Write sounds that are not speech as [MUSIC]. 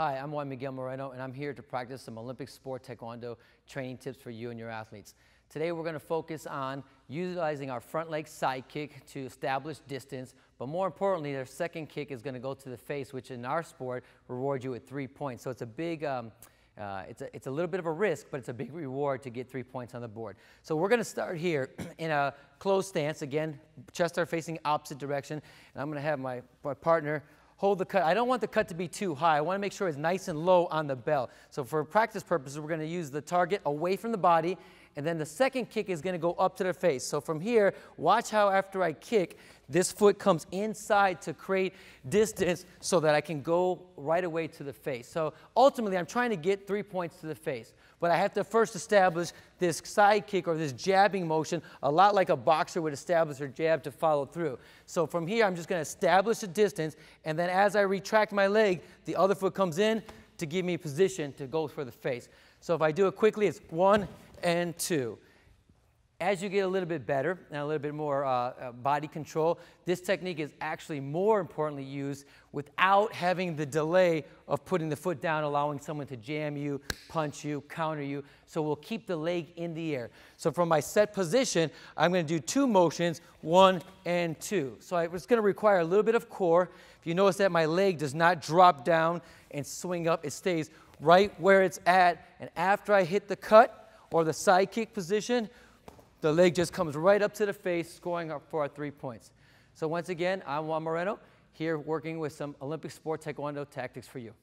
Hi, I'm Juan Miguel Moreno, and I'm here to practice some Olympic sport taekwondo training tips for you and your athletes. Today, we're going to focus on utilizing our front leg side kick to establish distance, but more importantly, our second kick is going to go to the face, which in our sport rewards you with three points. So it's a big, um, uh, it's, a, it's a little bit of a risk, but it's a big reward to get three points on the board. So we're going to start here [CLEARS THROAT] in a closed stance. Again, chest are facing opposite direction, and I'm going to have my, my partner hold the cut. I don't want the cut to be too high. I want to make sure it's nice and low on the belt. So for practice purposes, we're going to use the target away from the body, and then the second kick is going to go up to the face. So from here, watch how after I kick, this foot comes inside to create distance so that I can go right away to the face. So ultimately, I'm trying to get three points to the face. But I have to first establish this side kick or this jabbing motion, a lot like a boxer would establish her jab to follow through. So from here, I'm just going to establish a distance, and then as I retract my leg, the other foot comes in to give me position to go for the face. So if I do it quickly, it's one and two. As you get a little bit better and a little bit more uh, uh, body control, this technique is actually more importantly used without having the delay of putting the foot down, allowing someone to jam you, punch you, counter you. So we'll keep the leg in the air. So from my set position, I'm going to do two motions, one and two. So it's going to require a little bit of core. If you notice that my leg does not drop down and swing up, it stays right where it's at. And after I hit the cut or the side kick position, the leg just comes right up to the face, scoring up for our three points. So once again, I'm Juan Moreno, here working with some Olympic sport taekwondo tactics for you.